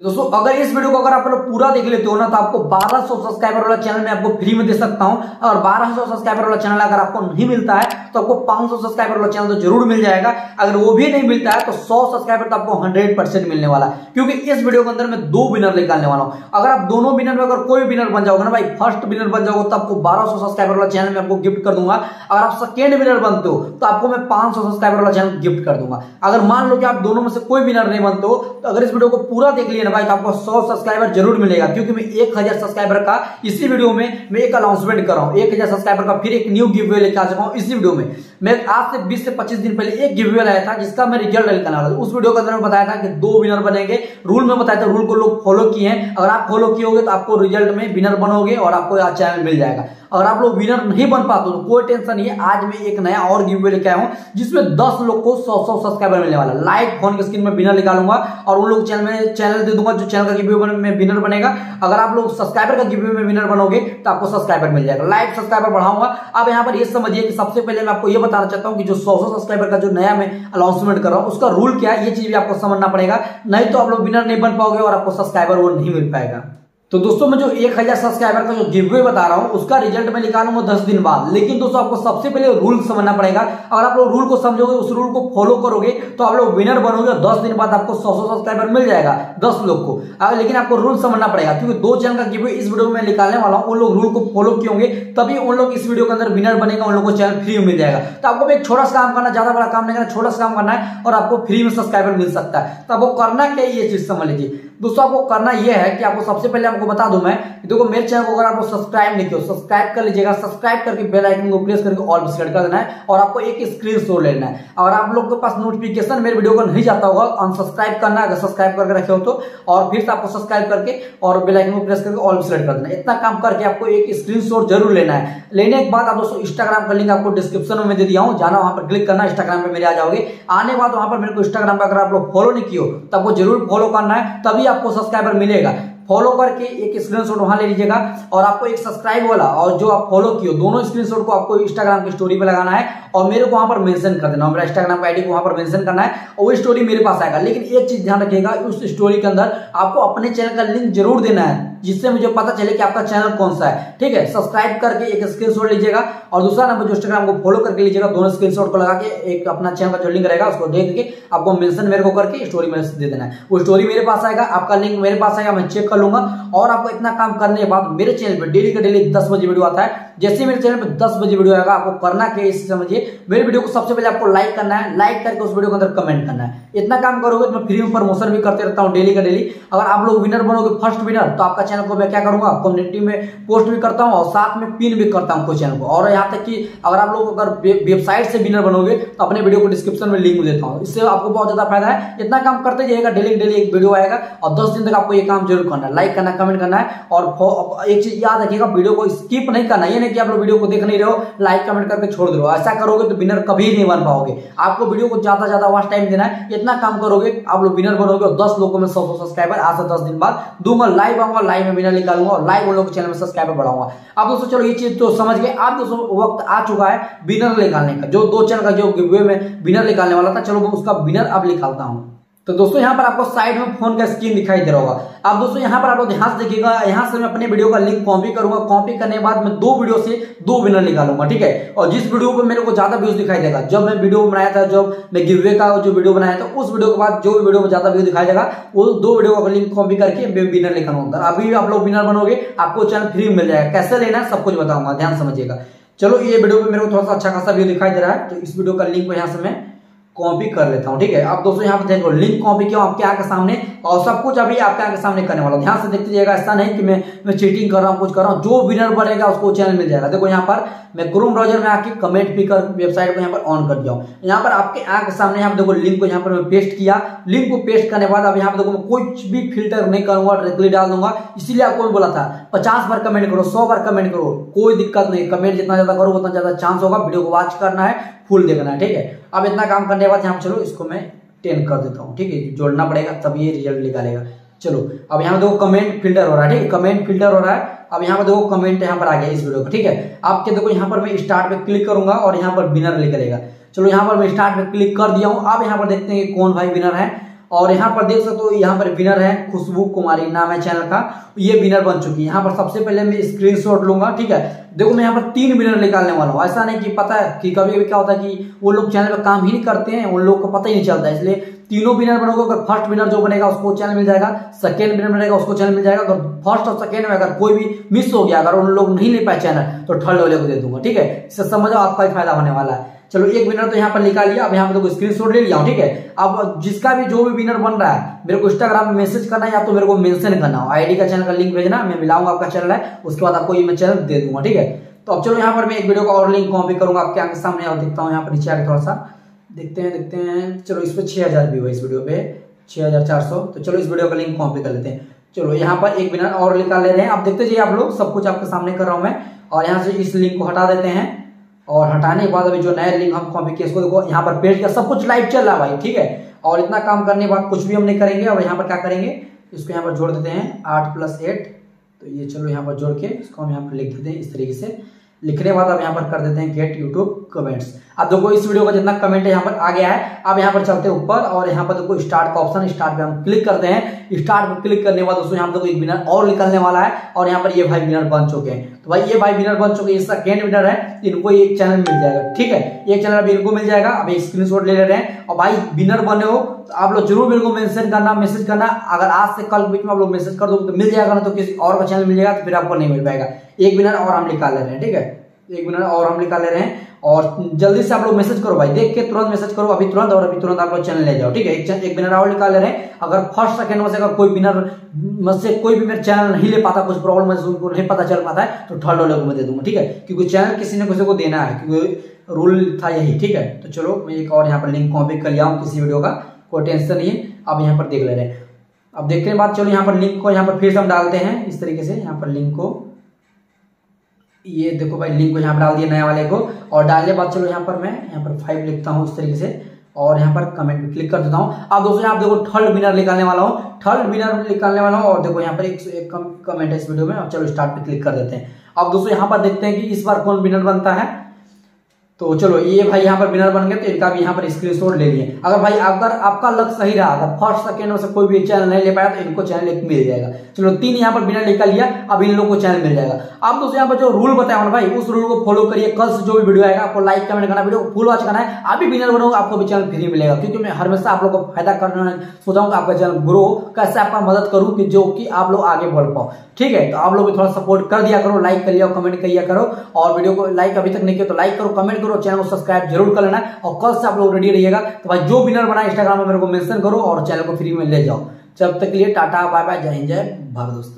दोस्तों, अगर इस वीडियो को अगर आप लोग पूरा देख लेते हो ना तो आपको 1200 सब्सक्राइबर वाला चैनल मैं आपको फ्री में दे सकता हूँ। और 1200 सब्सक्राइबर वाला चैनल अगर आपको नहीं मिलता है तो आपको 500 सब्सक्राइबर वाला चैनल तो ज़रूर मिल जाएगा। अगर वो भी नहीं मिलता है तो 100 सब्सक्राइबर तो आपको 100 परसेंट मिलने वाला है। क्योंकि इस वीडियो के अंदर मैं दो विनर निकालने वाला हूँ। अगर आप दोनों विनर में अगर कोई विनर बन जाओगे ना भाई फ़र्स्ट विनर बन जाओगे तो आपको बारह सब्सक्राइबर वाला चैनल में आपको गिफ्ट कर दूँगा। अगर आप सेकेंड विनर बनते हो तो आपको मैं पाँच सब्सक्राइबर वाला चैनल गिफ्ट कर दूँगा। अगर मान लो कि आप दोनों में से कोई विनर नहीं बनते हो तो अगर इस वीडियो को पूरा देख लिया ना भाई तो आपको सौ सब्सक्राइबर ज़रूर मिलेगा, क्योंकि मैं एक हज़ार सब्सक्राइबर का इसी वीडियो में मैं एक अनाउंसमेंट कर रहा हूँ। एक हज़ार सब्सक्राइबर का फिर एक न्यू गिव वे लेकर आ चुका हूँ इसी वीडियो में। मैं आज से 20 से 25 दिन पहले एक गिव वे लाया था, जिसका मैं रिज़ल्ट निकालना था। उस वीडियो के अंदर में बताया था कि दो विनर बनेंगे। रूल में बताया था रूल को लोग फॉलो किए हैं। अगर आप फॉलो किए होगे तो आपको रिज़ल्ट में विनर बनोगे और आपको चैनल मिल जाएगा। अगर आप लोग विनर नहीं बन पाते तो कोई टेंशन नहीं है। आज मैं एक नया और गिव वे लेके आया हूँ, जिसमें 10 लोग को 100 100 सब्सक्राइबर मिलने वाला लाइव फ़ोन की स्क्रीन में विनर निकालूँगा और उन लोग चैनल में चैनल दूँगा जो चैनल का गिव्यू में विनर बनेगा, अगर आप लोग सब्सक्राइबर का गिव्यू में विनर बनोगे तो आपको सब्सक्राइबर मिल जाएगा। लाइव सब्सक्राइबर बढ़ाऊँगा। अब यहाँ पर ये समझिए कि सबसे पहले मैं आपको ये बताना चाहता हूँ कि जो सौ सौ सब्सक्राइबर का जो नया मैं अनाउंसमेंट कर रहा हूँ, उसका रूल क्या है? ये चीज़ भी आपको समझना पड़ेगा। नहीं तो आप लोग विनर नहीं बन पाओगे और आपको सब्सक्राइबर वो नहीं मिल पाएगा। तो दोस्तों, मैं जो एक हज़ार सब्सक्राइबर का जो गिववे बता रहा हूँ, उसका रिज़ल्ट मैं निकालूँगा दस दिन बाद। लेकिन दोस्तों, आपको सबसे पहले रूल समझना पड़ेगा। अगर आप लोग रूल को समझोगे, उस रूल को फॉलो करोगे तो आप लोग विनर बनोगे और दस दिन बाद आपको सौ सौ सब्सक्राइबर मिल जाएगा, दस लोग को। लेकिन आपको रूल समझना पड़ेगा, क्योंकि दो चैनल का गिववे इस वीडियो में निकालने वाला हूँ, उन लोग रूल को फॉलो किए होंगे, तभी उन लोग इस वीडियो के अंदर विनर बनेगा, उन लोग को चैनल फ्री में मिल जाएगा। तो आपको एक छोटा सा काम करना, ज़्यादा बड़ा काम नहीं करना, छोटा सा काम करना है और आपको फ्री में सब्सक्राइबर मिल सकता है। तो आपको करना क्या ये चीज़ समझ लीजिए। दोस्तों आपको करना यह है कि आपको सबसे पहले आपको बता दूँ मैं देखो मेरे चैनल को अगर आपको सब्सक्राइब नहीं किया सब्सक्राइब कर लीजिएगा, सब्सक्राइब करके बेल आइकन को प्रेस करके ऑल सिलेक्ट कर देना है और आपको एक स्क्रीन शॉट लेना है। और आप लोग के पास नोटिफिकेशन मेरे वीडियो को नहीं जाता होगा अनसब्सक्राइब करना, अगर सब्सक्राइब करके रखे हो तो और फिर से आपको सब्सक्राइब करके और बेलाइकन को प्रेस करके ऑल सिलेक्ट कर देना इतना काम करके आपको एक स्क्रीन ज़रूर लेना है। लेने के बाद आप दोस्तों इंस्टाग्राम का लिंक आपको डिस्क्रिप्शन में दे दिया हूँ, जाना वहाँ पर क्लिक करना इंस्टाग्राम पर मेरे आ जाओगे। आने बाद वहाँ पर मेरे को इंस्टाग्राम पर अगर आप लोग फॉलो नहीं किए तो आपको ज़रूर फॉलो करना है। तभी आपको सब्सक्राइबर मिलेगा। फॉलो करके एक स्क्रीनशॉट वहाँ ले लीजिएगा। और आपको एक सब्सक्राइब वाला और जो आप फॉलो किए दोनों स्क्रीनशॉट को आपको इंस्टाग्राम की स्टोरी पे लगाना है और मेरे को वहाँ पर मेंशन कर देना। मेरा इंस्टाग्राम आईडी को वहाँ पर मेंशन करना है और वो स्टोरी मेरे पास आएगा। लेकिन एक चीज़ ध्यान रखिएगा, उस स्टोरी के अंदर आपको अपने चैनल का लिंक ज़रूर देना है, जिससे मुझे पता चले कि आपका चैनल कौन सा है। ठीक है? सब्सक्राइब करके एक स्क्रीनशॉट लीजिएगा और दूसरा नंबर जो इंस्टाग्राम को फॉलो करके लीजिएगा, दोनों स्क्रीनशॉट को लगा के एक अपना चैनल का जो लिंक रहेगा, उसको देख के आपको मेंशन मेरे को करके स्टोरी में दे देना है। वो स्टोरी मेरे पास आएगा, आपका लिंक मेरे पास आएगा, मैं चेक कर लूँगा। और आपको इतना काम करने के बाद मेरे चैनल पर डेली का डेली दस बजे वीडियो आता है। जैसे मेरे चैनल पर दस बजे वीडियो आएगा, आपको करना क्या इस समझिए। मेरे वीडियो को सबसे पहले आपको लाइक करना है। लाइक करके उस वीडियो के अंदर कमेंट करना है। इतना काम करोगे तो मैं फ्री में प्रमोशन भी करते रहता हूँ डेली का डेली। अगर आप लोग विनर बनोगे फ़र्स्ट विनर तो आपका चैनल को मैं क्या करूँगा? कम्युनिटी में पोस्ट भी करता हूँ और साथ में पिन भी करता हूँ चैनल को। और यहाँ तक कि अगर आप लोग अगर वेबसाइट से विनर बनोगे तो अपने वीडियो को डिस्क्रिप्शन में लिंक देता हूँ। इससे आपको बहुत ज़्यादा फ़ायदा है। इतना काम करते जाइएगा, डेली डेली एक वीडियो आएगा और दस दिन तक आपको ये काम ज़रूर करना लाइक करना कमेंट करना है और एक चीज़ याद रखिएगा वीडियो को स्किप नहीं करना ये नहीं कि आप लोग वीडियो को देख नहीं रहे हो लाइक कमेंट करके छोड़ दो ऐसा करोगे तो विनर कभी नहीं बन पाओगे। आपको वीडियो को ज़्यादा ज़्यादा वॉच टाइम देना है इतना काम करोगे, आप लोग विनर बनोगे और दस लोगों में सौ सौ सब्सक्राइबर आज से दस दिन बाद दूँगा लाइव आऊँगा लाइव में विनर निकालूँगा और लाइव उन लोग चैनल में सब्सक्राइबर बढ़ाऊँगा। अब दोस्तों, चलो ये चीज़ तो समझ गए। आप दोस्तों, वक्त आ चुका है विनर निकालने का। जो दो चैनल का जो वे में विनर निकालने वाला था, चलो मैं उसका विनर अब निकालता हूँ। तो दोस्तों, यहाँ पर आपको साइड में फ़ोन का स्क्रीन दिखाई दे रहा होगा। अब दोस्तों, यहाँ पर आप लोग ध्यान से देखिएगा, यहाँ से मैं अपने वीडियो का लिंक कॉपी करूँगा। कॉपी करने के बाद मैं दो वीडियो से दो विनर निकालूँगा, ठीक है? और जिस वीडियो पर मेरे को ज़्यादा व्यूज़ दिखाई देगा, जब मैं वीडियो बनाया था, जब मैं गिवे का जो वीडियो बनाया था, उस वीडियो के बाद जो वीडियो में ज़्यादा व्यू दिखाई देगा वो दो वीडियो का लिंक कॉपी करके मैं विनर निकालूँगा। अभी आप लोग विनर बनोगे, आपको चैनल फ्री मिल जाएगा। कैसे लेना है, सब कुछ बताऊँगा, ध्यान समझिएगा। चलो, ये वीडियो में मेरे को थोड़ा सा अच्छा खासा व्यू दिखाई दे रहा है तो इस वीडियो का लिंक यहाँ से मैं कॉपी कर लेता हूँ, ठीक है? अब दोस्तों यहाँ पे देखो लिंक कॉपी क्यों, आपके आगे सामने, और सब कुछ अभी आपके आगे सामने करने वाला ध्यान से देखते जाएगा ऐसा नहीं कि मैं मैं चीटिंग कर रहा हूँ, कुछ कर रहा हूँ, जो विनर बढ़ेगा उसको चैनल मिल जाएगा। देखो यहाँ पर, मैं क्रोम ब्राउज़र में आके कमेंट पिकर वेबसाइट को यहाँ पर ऑन कर दिया हूँ। यहाँ पर आपके आगे सामने, यहाँ देखो लिंक को यहाँ पर मैं पेस्ट किया। लिंक को पेस्ट करने के बाद अब यहाँ पर देखो, मैं कुछ भी फ़िल्टर नहीं करूँगा डायरेक्टली डाल दूँगा। इसीलिए आपको बोला था, पचास बार कमेंट करो, सौ बार कमेंट करो, कोई दिक्कत नहीं। कमेंट जितना ज़्यादा करो उतना ज़्यादा चांस होगा वीडियो को वॉच करना है। फुल देखना है ठीक है? अब इतना काम करने के बाद यहाँ चलो, इसको मैं टेन कर देता हूँ, ठीक है? जोड़ना पड़ेगा, तब ये रिज़ल्ट निकालेगा। चलो, अब यहाँ देखो कमेंट फ़िल्टर हो रहा है, ठीक है? कमेंट फ़िल्टर हो रहा है, अब यहाँ पर देखो कमेंट यहाँ पर आ गया इस वीडियो का ठीक है? आपके देखो, यहाँ पर मैं स्टार्ट पे क्लिक करूँगा और यहाँ पर विनर निकलेगा चलो, यहाँ पर मैं स्टार्ट पे क्लिक कर दिया हूँ, अब यहाँ पर देखते हैं कौन भाई विनर है। और यहाँ पर देख सकते हो, यहाँ पर विनर है खुशबू कुमारी, नाम है चैनल का। ये विनर बन चुकी है। यहाँ पर सबसे पहले मैं स्क्रीनशॉट लूँगा, ठीक है? देखो, मैं यहाँ पर तीन विनर निकालने वाला हूँ। ऐसा नहीं कि पता है कि कभी कभी क्या होता है कि वो लोग चैनल पर काम ही नहीं करते हैं, उन लोग को पता ही नहीं चलता इसलिए तीनों विनर बनोगे, अगर फ़र्स्ट विनर जो बनेगा उसको चैनल मिल जाएगा सेकेंड विनर बनेगा उसको चैनल मिल जाएगा। अगर फ़र्स्ट और सेकेंड में अगर कोई भी मिस हो गया, अगर उन लोग नहीं ले पाए चैनल तो थर्ड वाले को दे दूँगा, ठीक है? इससे समझो आपका ही फ़ायदा होने वाला है। चलो, एक विनर तो यहाँ पर निकाल लिया। अब यहाँ पर तो स्क्रीन ले लिया ठीक है? अब जिसका भी जो भी विनर बन रहा है, मेरे को इंस्टाग्राम में मैसेज करना है या तो मेरे को मेंशन करना हो। आईडी का चैनल का लिंक भेजना, मैं मिलाऊँगा आपका चैनल है, उसके बाद आपको ये मैं चैनल दे दूँगा, ठीक है? तो अब चलो, यहाँ पर मैं एक वीडियो का और लिंक कॉपी करूँगा आपके आगे सामने, और देखता हूँ यहाँ पर नीचे आगे थोड़ा सा देखते हैं देखते हैं। चलो, इस पर छह हज़ार है इस वीडियो पे। छह हज़ार चार सौ। तो चलो, इस वीडियो का लिंक कॉपी कर लेते हैं। चलो, यहाँ पर एक विनर और निकाल ले रहे हैं। आप देखते जाइए आप लोग, सब कुछ आपके सामने कर रहा हूँ मैं। और यहाँ से इस लिंक को हटा देते हैं। और हटाने के बाद अभी जो नया लिंक हम कॉपी किया इसको देखो, यहाँ पर पेज का सब कुछ लाइव चल रहा है भाई, ठीक है? और इतना काम करने के बाद कुछ भी हम नहीं करेंगे, और यहाँ पर क्या करेंगे? इसको यहाँ पर जोड़ देते हैं, आठ प्लस एट तो ये चलो यहाँ पर जोड़ के इसको हम यहाँ पर लिख देते हैं, इस तरीके से। लिखने के बाद अब यहाँ पर कर देते हैं गेट यूट्यूब कमेंट्स अब देखो, इस वीडियो का जितना कमेंट यहाँ पर आ गया है। अब यहाँ पर चलते ऊपर और यहाँ पर देखो स्टार्ट का ऑप्शन स्टार्ट पे हम क्लिक करते हैं। स्टार्ट पे क्लिक करने के बाद दोस्तों, यहाँ पर देखो, एक विनर और निकलने वाला है और यहाँ पर ये भाई विनर बन चुके हैं। तो भाई, ये भाई विनर बन चुके हैं सेकेंड विनर है। इनको एक चैनल मिल जाएगा, ठीक है? एक चैनल अभी इनको मिल जाएगा। अभी स्क्रीन ले ले रहे हैं। और भाई विनर बने हो तो आप लोग ज़रूर मेरे को मेंशन करना मैसेज करना। अगर आज से कल बीच में आप लोग मैसेज कर दो तो मिल जाएगा ना तो किसी और का चैनल मिल जाएगा तो फिर आपको नहीं मिल पाएगा। एक विनर और हम निकाल ले रहे हैं, ठीक है? एक मिनट और हम निकाल ले रहे हैं। और जल्दी से आप लोग मैसेज करो भाई। देख के तुरंत मैसेज करो। अभी तुरंत और अभी तुरंत आप लोग चैनल ले जाओ ठीक है? एक, एक बिनर और निकाल ले रहे हैं। अगर फ़र्स्ट सेकंड में से अगर कोई बिनर मुझसे कोई भी मेरे चैनल नहीं ले पाता कुछ प्रॉब्लम है उनको नहीं पता चल पाता है तो थर्ड वाले को मैं दे दूँगा ठीक है? क्योंकि चैनल किसी ने किसी को देना है क्योंकि रूल था यही ठीक है? तो चलो मैं एक और यहाँ पर लिंक कॉपी कर लिया हूँ किसी वीडियो का कोई टेंशन नहीं है। अब यहाँ पर देख ले रहे हैं। अब देखने के बाद चलो यहाँ पर लिंक को यहाँ पर फिर से हम डालते हैं। इस तरीके से यहाँ पर लिंक को ये देखो भाई लिंक को यहाँ पर डाल दिया नया वाले को। और डालने बाद चलो यहाँ पर मैं यहाँ पर फाइव लिखता हूँ इस तरीके से। और यहाँ पर कमेंट भी क्लिक कर देता हूँ। अब दोस्तों यहाँ देखो थर्ड विनर निकालने वाला हूँ। थर्ड विनर निकालने वाला हूँ। और देखो यहाँ पर एक, एक कमेंट है इस वीडियो में। अब चलो स्टार्ट पे क्लिक कर देते हैं। अब दोस्तों यहाँ पर देखते हैं कि इस बार कौन विनर बनता है। तो चलो, ये भाई यहाँ पर विनर बन गए तो इनका भी यहाँ पर स्क्रीनशॉट ले लिए। अगर भाई अगर आपका लक सही रहा, अगर फ़र्स्ट सेकेंड में से कोई भी चैनल नहीं ले पाया तो इनको चैनल एक मिल जाएगा। चलो, तीन यहाँ पर विनर निकल लिया, अब इन लोगों को चैनल मिल जाएगा। अब दोस्तों यहाँ पर जो रूल बताया भाई, उस रूल को फॉलो करिए। कल से जो भी वीडियो आएगा, आपको लाइक कमेंट करना वीडियो फुल वॉच करना है। अभी विनर बनोगे, आपको भी चैनल फ्री मिलेगा। क्योंकि मैं हमेशा आप लोग को फ़ायदा करना सोचा हूँ आपका चैनल ग्रो कैसे आपका मदद करूँ कि जो कि आप लोग आगे बढ़ पाओ। ठीक है तो आप लोग भी थोड़ा सपोर्ट कर दिया करो लाइक कर लिया कमेंट किया करो। और वीडियो को लाइक अभी तक नहीं किया तो लाइक करो कमेंट करो। चैनल को सब्सक्राइब ज़रूर कर लेना और कल से आप लोग रेडी रहिएगा तो भाई जो विनर बना इंस्टाग्राम में मेरे को मेंशन करो और चैनल को फ्री में ले जाओ। जब तक के लिए टाटा बाय बाय जय हिंद, जय भारत दोस्तों।